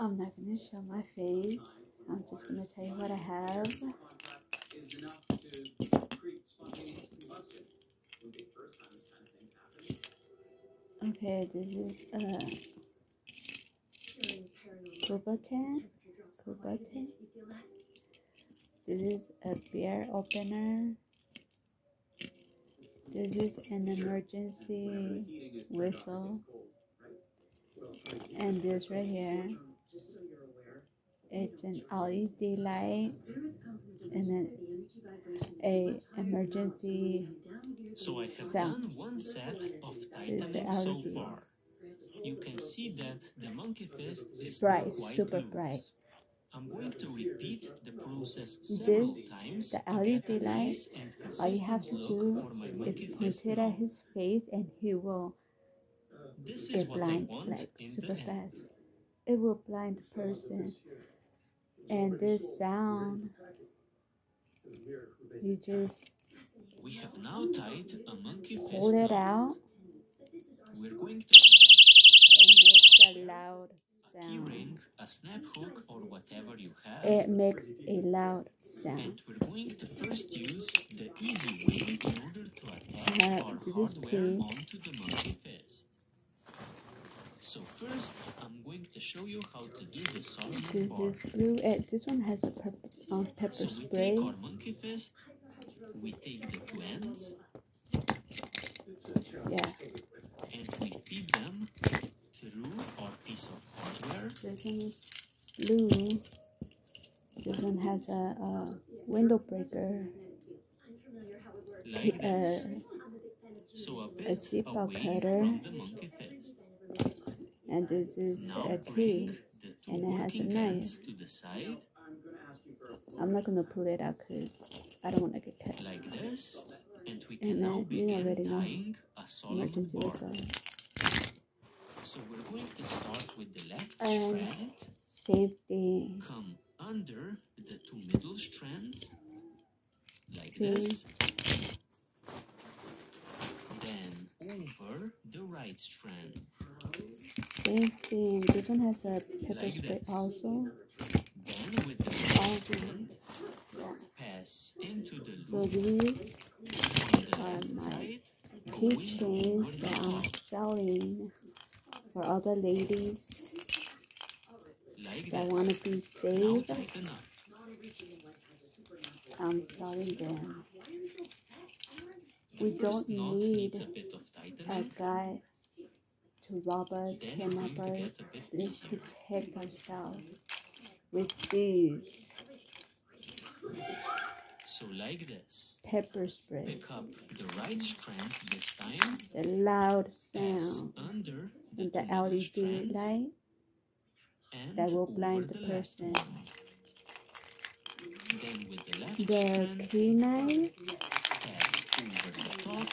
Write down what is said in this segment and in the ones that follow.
I'm not gonna show my face. I'm just gonna tell you what I have. to. Okay, this is uh Kubotan. Kubotan. This is a beer opener. This is an emergency whistle. to And this right here, Just so you're aware, it's an LED light spirits come from and then dimensions where the energy vibration is a much higher now, emergency so when you come down here to So I have Sound. done one set of Is so far. You can see that the monkey fist is Bright, super loose. bright. I'm going to repeat the process several This, times the LED light, and all you have to do is point it at his face and he will This is get blind like super the end. fast. It will blind the person. And this sound, you just We have now tied a monkey fist pull it out We're going to and makes a loud grab a sound. ring, a snap hook or whatever you have. It makes a loud sound. And we're going to first use the easy way in order to attach Uh, our this is hardware onto the monkey fist. So first, I'm going to show you how to do the This bar. is blue. Uh, this one has a pep um, pepper So we spray. take our monkey fist, we take the two ends, Yeah. and we feed them through our piece of hardware. This one is blue. This one has a, a window breaker. Like Uh, this. So a bit seatbelt away cutter. from the monkey fist. And this is Now a bring key. and it has a knife. to the side, I'm gonna ask you for a I'm not gonna pull it out because I don't want to get cut. like this, and we And can now then begin already know. tying a solid Emergency bar. So we're going to start with the left And- strand, Safety. come under the two middle strands, like See? this. Then over the right strand. Safety. This one has a pepper spray also. With the right pass into the So these are my side, going over keychains that I'm selling for other ladies that want to be safe. I'm selling them. We don't need a bit of A tightening. guy to rob us, Then you're going to us. get Let's protect ourselves with these So like this. pepper spray. Pick up the right strand this time. The loud sound under the, and the LED light and that will blind the left person. Then with the left The strand, knife, pass over the top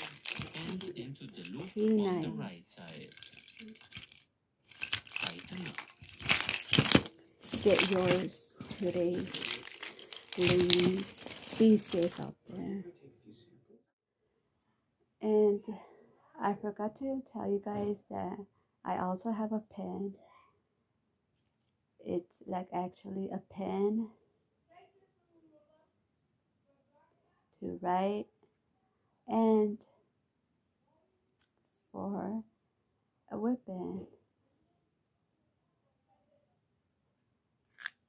and into the loop on the right side. Get yours today, ladies. Be safe out there. And I forgot to tell you guys that I also have a pen. It's like actually a pen to write and for a weapon.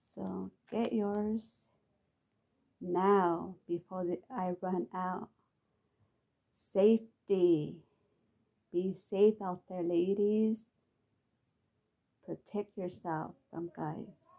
So get yours now before the, I run out. Safety. Be safe out there, ladies. Protect yourself from guys.